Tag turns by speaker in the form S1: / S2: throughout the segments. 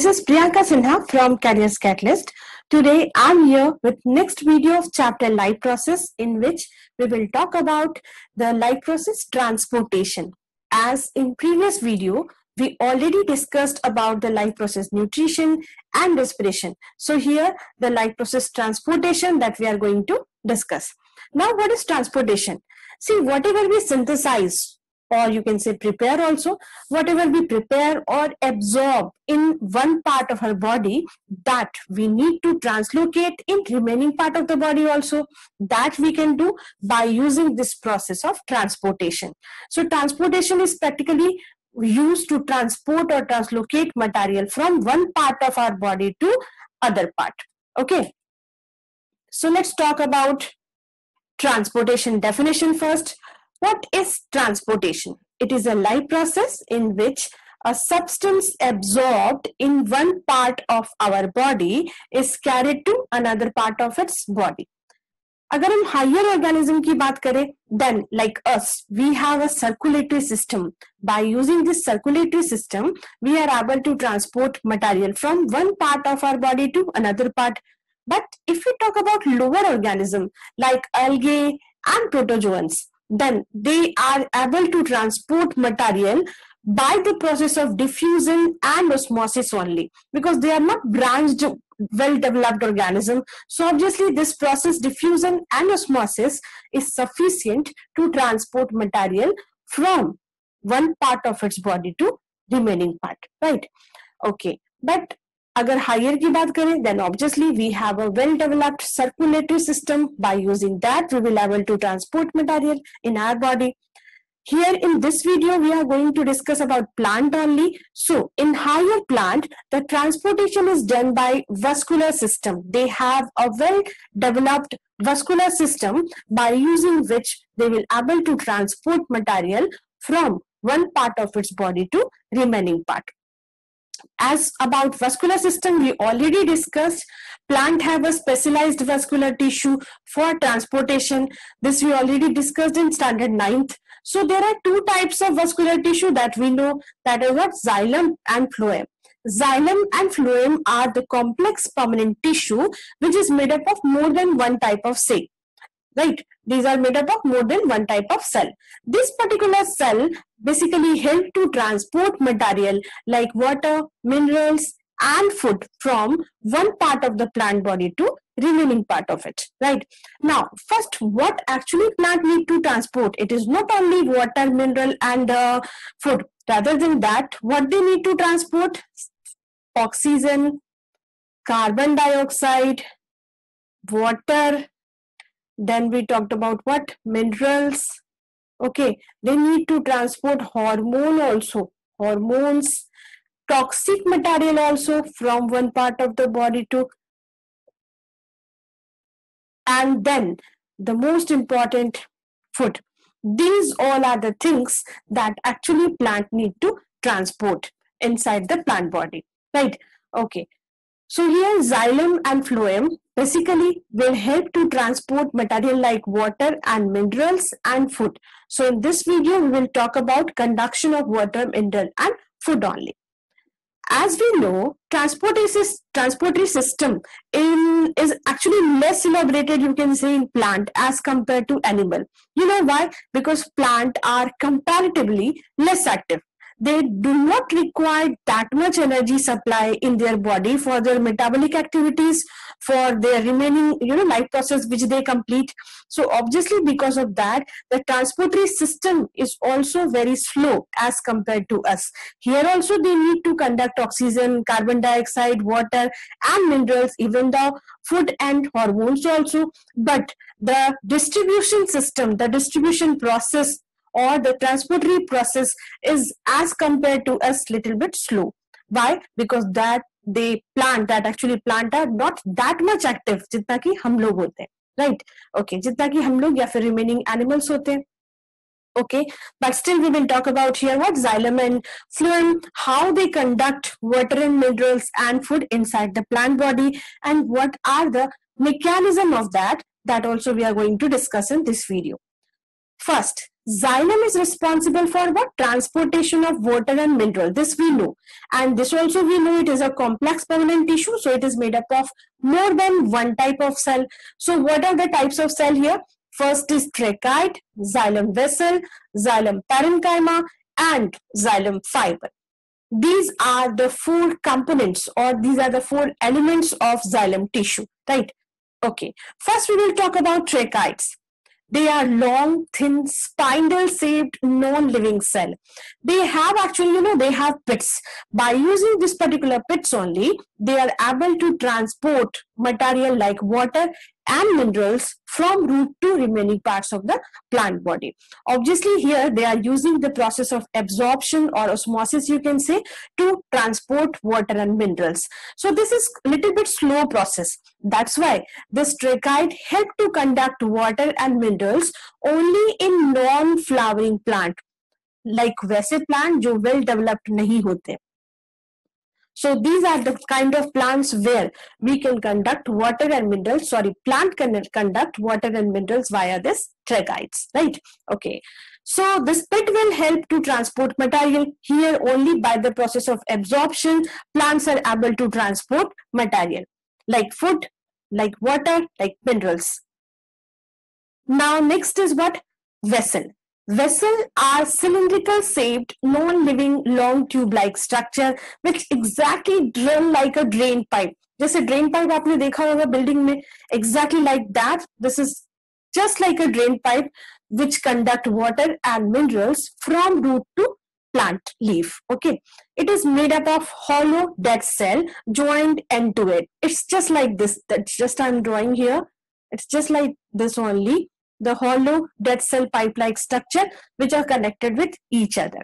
S1: This is Priyanka Sinha from Careers Catalyst. Today I'm here with next video of chapter life process in which we will talk about the life process transportation. As in previous video, we already discussed about the life process nutrition and respiration. So here the life process transportation that we are going to discuss. Now what is transportation? See whatever we synthesize or you can say prepare also whatever we prepare or absorb in one part of our body that we need to translocate in remaining part of the body also. That we can do by using this process of transportation. So transportation is practically used to transport or translocate material from one part of our body to other part. Okay? So let's talk about transportation definition first what is transportation? It is a life process in which a substance absorbed in one part of our body is carried to another part of its body. अगर हम higher organism की बात करें then like us we have a circulatory system by using this circulatory system we are able to transport material from one part of our body to another part but if you talk about lower organism like algae and protozoans then they are able to transport material by the process of diffusion and osmosis only because they are not branched well developed organism. So obviously this process diffusion and osmosis is sufficient to transport material from one part of its body to remaining part right? Okay but अगर higher की बात करें then obviously we have a well developed circulatory system by using that we will able to transport material in our body here in this video we are going to discuss about plant only so in higher plant the transportation is done by vascular system they have a well developed vascular system by using which they will able to transport material from one part of its body to remaining part as about vascular system we already discussed plant have a specialized vascular tissue for transportation. This we already discussed in standard ninth. So there are two types of vascular tissue that we know that is what xylem and phloem. Xylem and phloem are the complex permanent tissue which is made up of more than one type of cell right? These are made up of more than one type of cell. This particular cell basically help to transport material like water minerals and food from one part of the plant body to remaining part of it. Right? Now first what actually plant need to transport? It is not only water mineral and uh, food. Rather than that what they need to transport? Oxygen carbon dioxide water then we talked about what? Minerals. Okay. They need to transport hormone also. Hormones. Toxic material also from one part of the body to and then the most important food. These all are the things that actually plant need to transport inside the plant body. Right? Okay so here xylem and phloem basically will help to transport material like water and minerals and food. So in this video, we will talk about conduction of water, mineral and food only. As we know, transportatory system in, is actually less elaborated, you can say, in plant as compared to animal. You know why? Because plant are comparatively less active they do not require that much energy supply in their body for their metabolic activities for their remaining you know life process which they complete. So obviously because of that the transportatory system is also very slow as compared to us. Here also they need to conduct oxygen carbon dioxide water and minerals even the food and hormones also. But the distribution system the distribution process or the transportatory process is as compared to us little bit slow why because that they plant that actually plant are not that much active जितना कि हम लोग होते हैं right okay जितना कि हम लोग या फिर remaining animals होते हैं okay but still we will talk about here what xylem and phloem how they conduct water and minerals and food inside the plant body and what are the mechanism of that that also we are going to discuss in this video First, xylem is responsible for what? Transportation of water and mineral. This we know. And this also we know it is a complex permanent tissue. So it is made up of more than one type of cell. So what are the types of cell here? First is tracheids, xylem vessel, xylem parenchyma, and xylem fiber. These are the four components or these are the four elements of xylem tissue, right? Okay, first we will talk about tracheids. They are long, thin, spindle-shaped, non-living cell. They have actually, you know, they have pits. By using this particular pits only, they are able to transport material like water and minerals from root to remaining parts of the plant body. Obviously here they are using the process of absorption or osmosis you can say to transport water and minerals. So this is little bit slow process. That's why this tracheid help to conduct water and minerals only in non-flowering plant like वैसे plant, जो well developed, नहीं होते so these are the kind of plants where we can conduct water and minerals, sorry, plant can conduct water and minerals via this tracheids, right? Okay. So this pit will help to transport material here only by the process of absorption. Plants are able to transport material like food, like water, like minerals. Now next is what? Vessel. Vessel are cylindrical shaped, non-living, long tube-like structure which exactly drill like a drain pipe. जैसे drain pipe आपने देखा होगा building में exactly like that. This is just like a drain pipe which conduct water and minerals from root to plant leaf okay it is made up of hollow dead cell joined end to it it's just like this that's just i'm drawing here it's just like this only the hollow dead cell pipe-like structure which are connected with each other.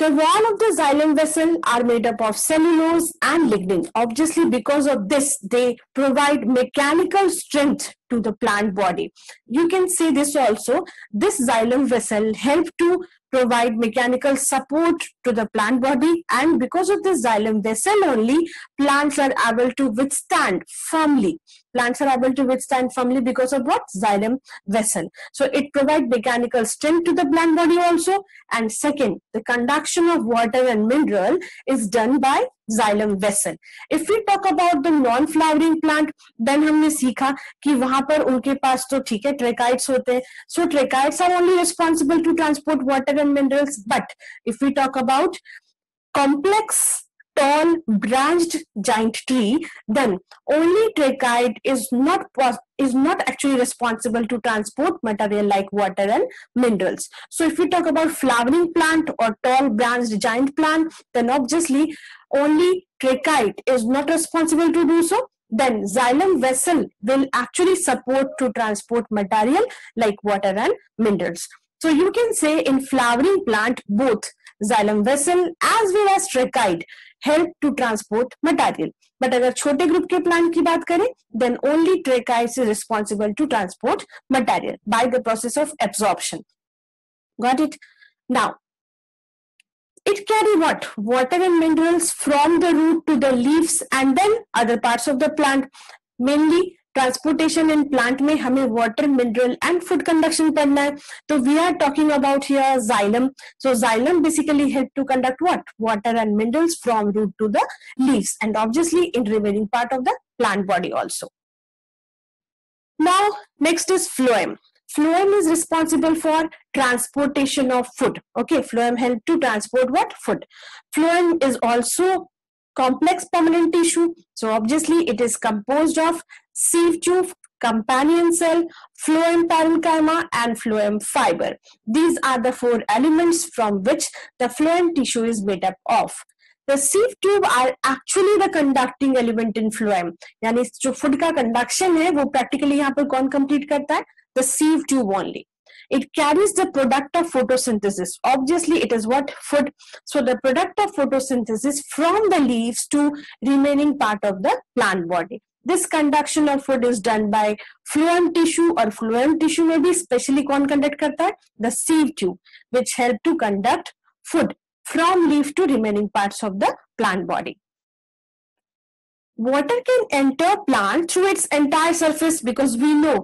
S1: The wall of the xylem vessel are made up of cellulose and lignin. Obviously, because of this, they provide mechanical strength to the plant body. You can see this also. This xylem vessel help to provide mechanical support to the plant body and because of the xylem vessel only, plants are able to withstand firmly. Plants are able to withstand firmly because of what? Xylem vessel. So it provides mechanical strength to the plant body also. And second the conduction of water and mineral is done by xylem vessel if we talk about the non flowering plant then हमने सीखा कि वहाँ पर उनके पास तो ठीक है tracheids होते हैं so tracheids are only responsible to transport water and minerals but if we talk about complex tall branched giant tree, then only tracheid is not is not actually responsible to transport material like water and minerals. So if we talk about flowering plant or tall branched giant plant, then obviously only tracheid is not responsible to do so. Then xylem vessel will actually support to transport material like water and minerals. So you can say in flowering plant, both xylem vessel as well as tracheid help to transport material. But अगर छोटे group के plant की बात करें then only tracheids is responsible to transport material by the process of absorption. Got it? Now, it carry what? Water and minerals from the root to the leaves and then other parts of the plant. Mainly transportation in plant में हमें water mineral and food conduction पढ़ना है तो we are talking about here xylem so xylem basically help to conduct what water and minerals from root to the leaves and obviously in remaining part of the plant body also. Now, next is phloem. Phloem is responsible for transportation of food. Okay, phloem help to transport what? Food. Phloem is also complex permanent tissue. So obviously it is composed of sieve tube, companion cell, phloem parenchyma, and phloem fiber. These are the four elements from which the phloem tissue is made up of. The sieve tube are actually the conducting element in phloem. यानी जो food का conduction है वो practically यहाँ पर कौन complete करता है the sieve tube only it carries the product of photosynthesis obviously it is what food so the product of photosynthesis from the leaves to remaining part of the plant body this conduction of food is done by phloem tissue or phloem tissue may be specially कौन conduct करता है the sieve tube which help to conduct food from leaf to remaining parts of the plant body water can enter plant through its entire surface because we know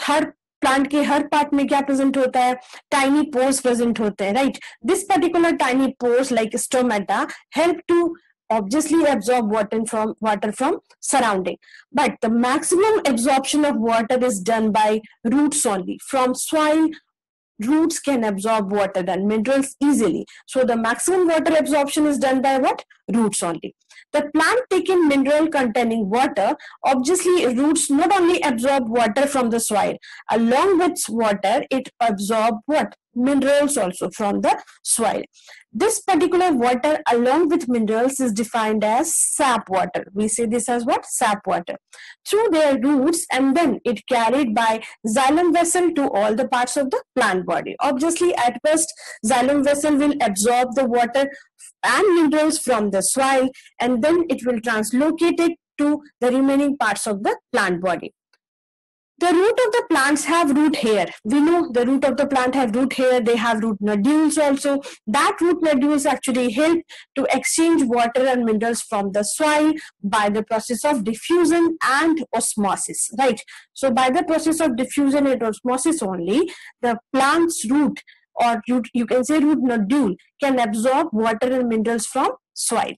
S1: her plant के हर part में क्या present होता है tiny pores present होते हैं right this particular tiny pores like stomata help to obviously absorb water from water from surrounding but the maximum absorption of water is done by roots only from soil roots can absorb water and minerals easily. So the maximum water absorption is done by what? Roots only. The plant taking mineral containing water, obviously roots not only absorb water from the soil, along with water, it absorb what? Minerals also from the soil. This particular water along with minerals is defined as sap water. We say this as what? Sap water. Through their roots and then it carried by xylem vessel to all the parts of the plant body. Obviously at first xylem vessel will absorb the water and minerals from the soil and then it will translocate it to the remaining parts of the plant body. The root of the plants have root hair. We know the root of the plant have root hair. They have root nodules also. That root nodules actually help to exchange water and minerals from the soil by the process of diffusion and osmosis, right? So by the process of diffusion and osmosis only, the plant's root or you, you can say root nodule can absorb water and minerals from soil.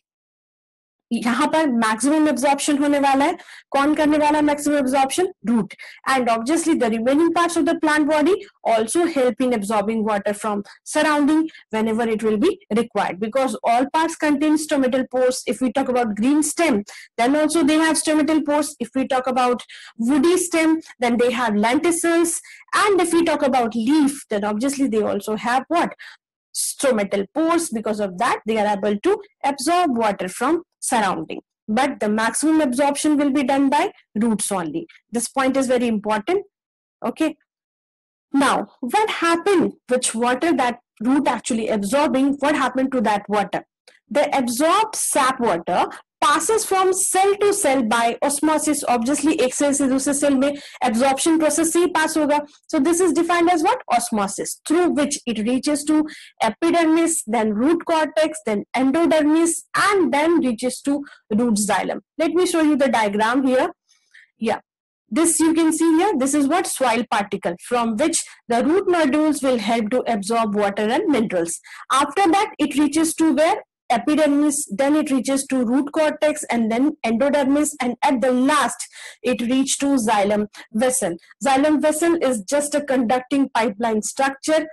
S1: यहाँ पर maximum absorption होने वाला है कौन करने वाला है maximum absorption root and obviously the remaining parts of the plant body also help in absorbing water from surrounding whenever it will be required because all parts contain stomatal pores if we talk about green stem then also they have stomatal pores if we talk about woody stem then they have lenticels and if we talk about leaf then obviously they also have what Stomatal pores because of that they are able to absorb water from surrounding. But the maximum absorption will be done by roots only. This point is very important okay? Now what happened which water that root actually absorbing what happened to that water? They absorb sap water passes from cell to cell by osmosis obviously एक cell से दूसरे cell में absorption process से ही pass होगा so this is defined as what osmosis through which it reaches to epidermis then root cortex then endodermis and then reaches to root xylem let me show you the diagram here yeah this you can see here this is what soil particle from which the root nodules will help to absorb water and minerals after that it reaches to where Epidermis, then it reaches to root cortex and then endodermis and at the last it reaches to xylem vessel. Xylem vessel is just a conducting pipeline structure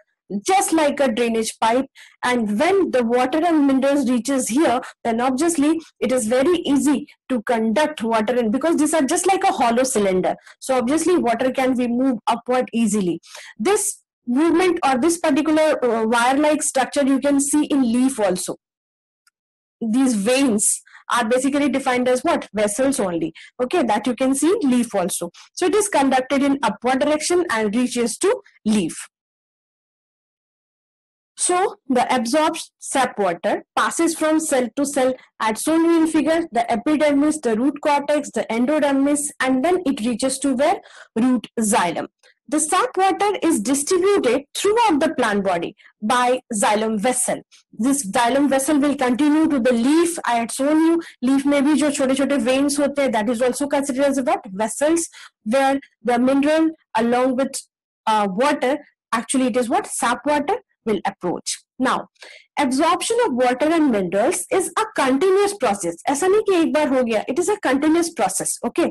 S1: just like a drainage pipe. And when the water and minerals reaches here then obviously it is very easy to conduct water in because these are just like a hollow cylinder. So obviously water can be moved upward easily. This movement or this particular uh, wire like structure you can see in leaf also these veins are basically defined as what? Vessels only. Okay that you can see leaf also. So it is conducted in upward direction and reaches to leaf. So the absorbed sap water passes from cell to cell as shown in figure the epidermis the root cortex the endodermis and then it reaches to where? Root xylem the sap water is distributed throughout the plant body by xylem vessel. This xylem vessel will continue to the leaf. I had shown you leaf may be jo chote chote veins hote that is also considered as what vessels where the mineral along with uh, water actually it is what sap water will approach. Now absorption of water and minerals is a continuous process ऐसा नहीं कि एक बार हो गया it is a continuous process okay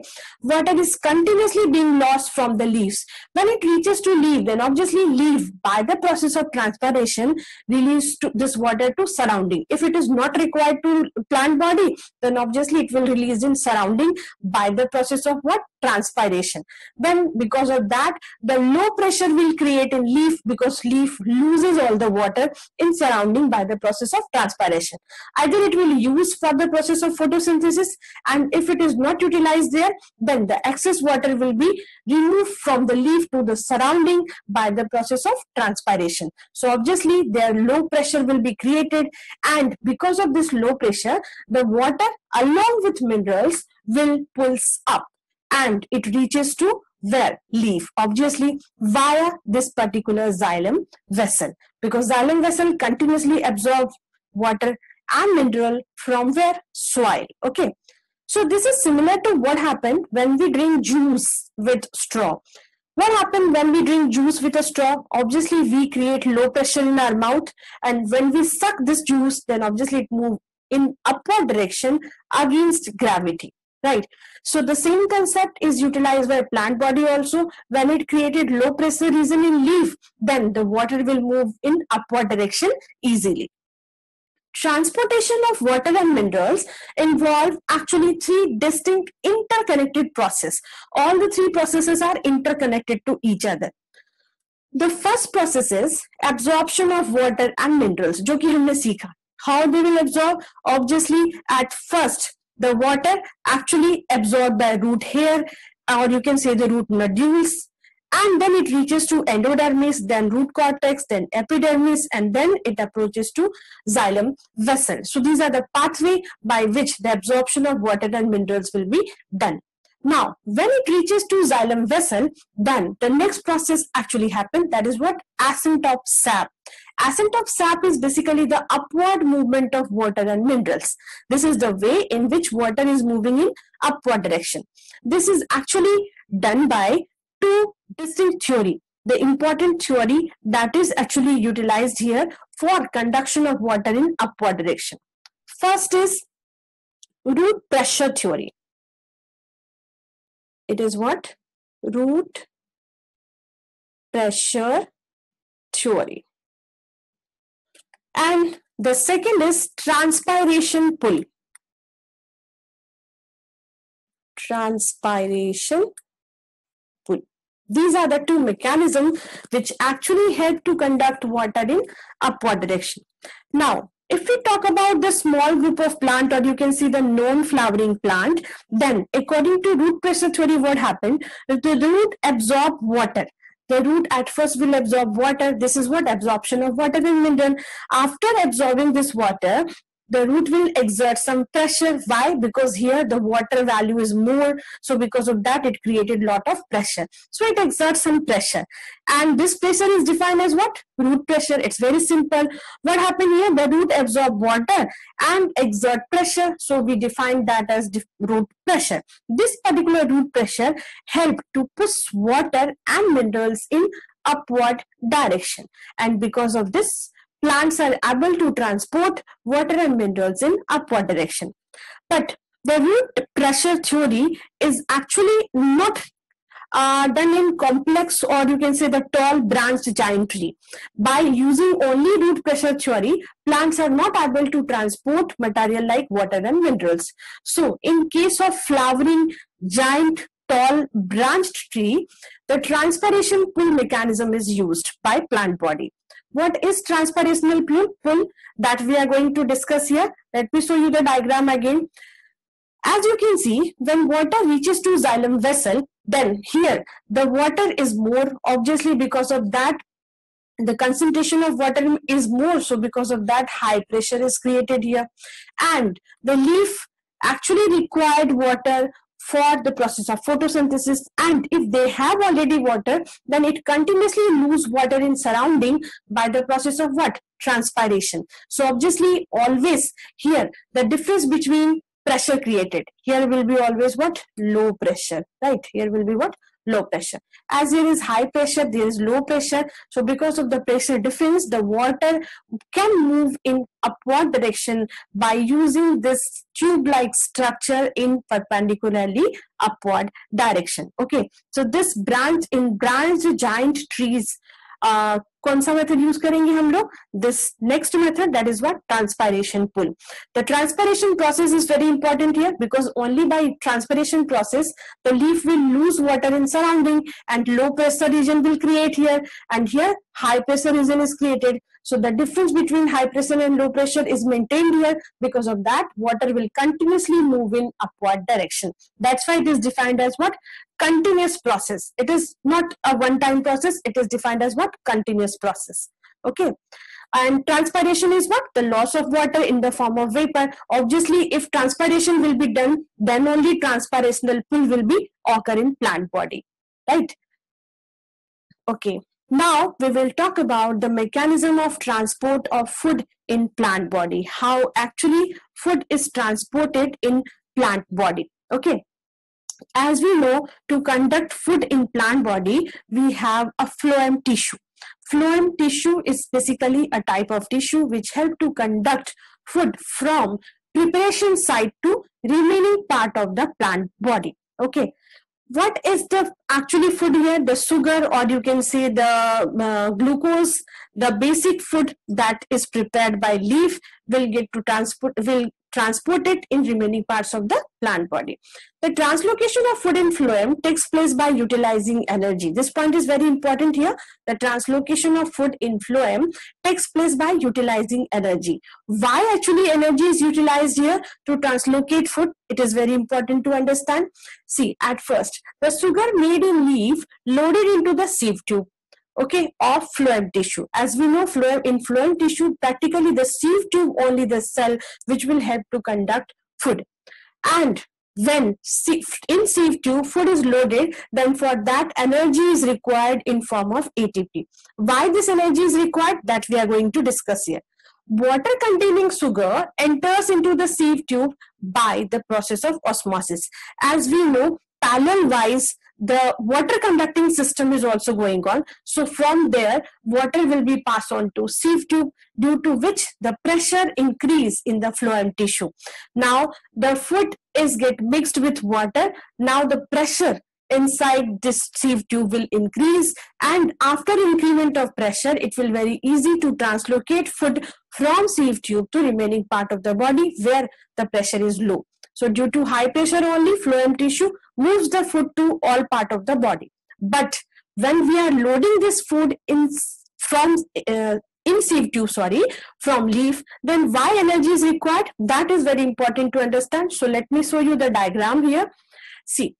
S1: water is continuously being lost from the leaves when it reaches to leaf then obviously leaf by the process of transpiration release to this water to surrounding if it is not required to plant body then obviously it will release in surrounding by the process of what transpiration then because of that the low pressure will create in leaf because leaf loses all the water in surrounding by the process of transpiration. Either it will use for the process of photosynthesis and if it is not utilized there, then the excess water will be removed from the leaf to the surrounding by the process of transpiration. So obviously their low pressure will be created and because of this low pressure, the water along with minerals will pulse up and it reaches to where leaf obviously via this particular xylem vessel. Because xylem vessel continuously absorbs water and mineral from where? Soil okay? So this is similar to what happened when we drink juice with straw. What happened when we drink juice with a straw? Obviously, we create low pressure in our mouth, and when we suck this juice, then obviously it moves in upward direction against gravity right so the same concept is utilized by plant body also when it created low pressure region in leaf then the water will move in upward direction easily transportation of water and minerals involve actually three distinct interconnected process all the three processes are interconnected to each other the first process is absorption of water and minerals जो कि हमने सीखा how they will absorb obviously at first the water actually absorbed by root hair or you can say the root nodules and then it reaches to endodermis then root cortex then epidermis and then it approaches to xylem vessel. So these are the pathway by which the absorption of water and minerals will be done now, when it reaches to xylem vessel, then the next process actually happens. That is what of sap. Of sap is basically the upward movement of water and minerals. This is the way in which water is moving in upward direction. This is actually done by two distinct theory. The important theory that is actually utilized here for conduction of water in upward direction. First is root pressure theory it is what? Root pressure theory. And the second is transpiration pull. Transpiration pull. These are the two mechanisms which actually help to conduct water in upward direction. Now, if we talk about the small group of plant or you can see the non-flowering plant, then according to root pressure theory, what happened? The root absorb water. The root at first will absorb water. This is what absorption of water in mineral. After absorbing this water, the root will exert some pressure. Why? Because here the water value is more. So because of that, it created lot of pressure. So it exerts some pressure. And this pressure is defined as what? Root pressure. It's very simple. What happened here? The root absorb water and exert pressure. So we define that as root pressure. This particular root pressure help to push water and minerals in upward direction. And because of this, plants are able to transport water and minerals in upward direction. But the root pressure theory is actually not uh, done in complex or you can say the tall branched giant tree. By using only root pressure theory, plants are not able to transport material like water and minerals. So in case of flowering giant tall branched tree, the transpiration pull mechanism is used by plant body. What is transpirational pull that we are going to discuss here? Let me show you the diagram again. As you can see, when water reaches to xylem vessel, then here the water is more obviously because of that the concentration of water is more so because of that high pressure is created here and the leaf actually required water for the process of photosynthesis. And if they have already water then it continuously lose water in surrounding by the process of what? Transpiration. So obviously always here the difference between pressure created. Here will be always what? Low pressure right? Here will be what low pressure. As there is high pressure, there is low pressure. So because of the pressure difference, the water can move in upward direction by using this tube-like structure in perpendicularly upward direction. Okay, so this branch in branch giant trees uh, कौन सा method use करेंगे हम लोग this next method that is what transpiration pull the transpiration process is very important here because only by transpiration process the leaf will lose water in surrounding and low pressure region will create here and here high pressure region is created so the difference between high pressure and low pressure is maintained here because of that water will continuously move in upward direction. That's why it is defined as what? Continuous process. It is not a one-time process. It is defined as what? Continuous process. Okay. And transpiration is what? The loss of water in the form of vapor. Obviously, if transpiration will be done, then only transpirational pull will be occur in plant body. Right? Okay. Now we will talk about the mechanism of transport of food in plant body, how actually food is transported in plant body. Okay. as we know, to conduct food in plant body, we have a phloem tissue. Phloem tissue is basically a type of tissue which help to conduct food from preparation site to remaining part of the plant body. Okay, what is the actually food here? The sugar or you can say the uh, glucose the basic food that is prepared by leaf will get to transport will transport it in remaining parts of the plant body. The translocation of food in phloem takes place by utilizing energy. This point is very important here. The translocation of food in phloem takes place by utilizing energy. Why actually energy is utilized here to translocate food? It is very important to understand. See, at first, the sugar made in leaf loaded into the sieve tube okay, of phloem tissue. As we know, phloem, in phloem tissue, practically the sieve tube only the cell which will help to conduct food. And when in sieve tube food is loaded, then for that energy is required in form of ATP. Why this energy is required? That we are going to discuss here. Water containing sugar enters into the sieve tube by the process of osmosis. As we know, parallel wise the water conducting system is also going on. So from there, water will be passed on to sieve tube due to which the pressure increase in the phloem tissue. Now the food is get mixed with water. Now the pressure inside this sieve tube will increase and after increment of pressure it will very easy to translocate food from sieve tube to remaining part of the body where the pressure is low. So due to high pressure only, phloem tissue moves the food to all part of the body. But when we are loading this food in from uh, in sieve tube, sorry, from leaf, then why energy is required? That is very important to understand. So let me show you the diagram here. See,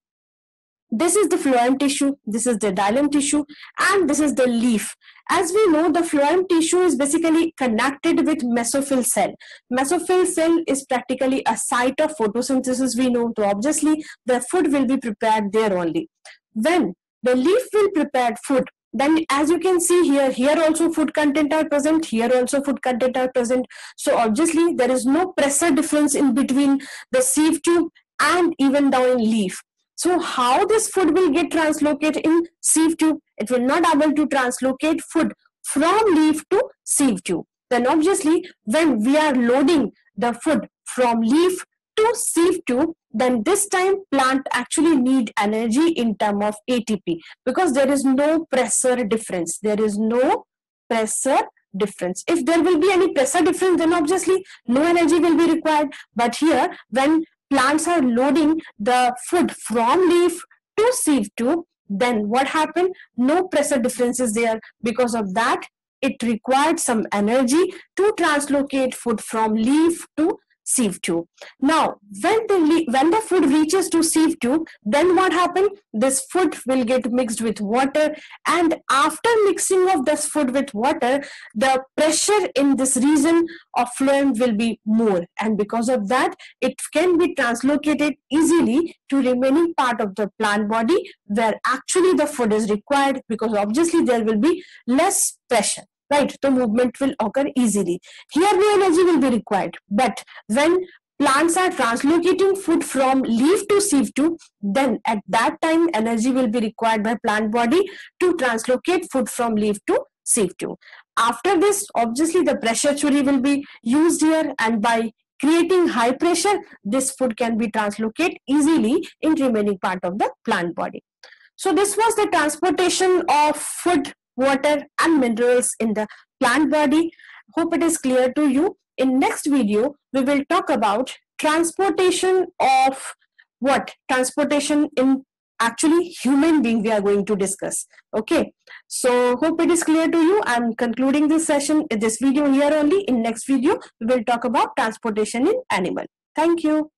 S1: this is the phloem tissue, this is the xylem tissue, and this is the leaf. As we know, the phloem tissue is basically connected with mesophyll cell. Mesophyll cell is practically a site of photosynthesis we know. So obviously, the food will be prepared there only. When the leaf will prepare food, then as you can see here, here also food content are present, here also food content are present. So obviously, there is no pressure difference in between the sieve tube and even down leaf. So how this food will get translocated in sieve tube? It will not able to translocate food from leaf to sieve tube. Then obviously when we are loading the food from leaf to sieve tube, then this time plant actually need energy in term of ATP because there is no pressure difference. There is no pressure difference. If there will be any pressure difference, then obviously no energy will be required. But here, when plants are loading the food from leaf to sieve tube, then what happened? No pressure difference is there. Because of that, it required some energy to translocate food from leaf to sieve tube. Now, when the when the food reaches to sieve tube then what happened? This food will get mixed with water, and after mixing of this food with water, the pressure in this region of phloem will be more, and because of that, it can be translocated easily to remaining part of the plant body where actually the food is required because obviously there will be less pressure right the movement will occur easily. Here the energy will be required. But when plants are translocating food from leaf to sieve tube then at that time energy will be required by plant body to translocate food from leaf to sieve tube. After this obviously the pressure theory will be used here. And by creating high pressure this food can be translocated easily in remaining part of the plant body. So this was the transportation of food water and minerals in the plant body. Hope it is clear to you. In next video, we will talk about transportation of what? Transportation in actually human being we are going to discuss. Okay. So hope it is clear to you. I'm concluding this session, this video here only. In next video, we will talk about transportation in animal. Thank you.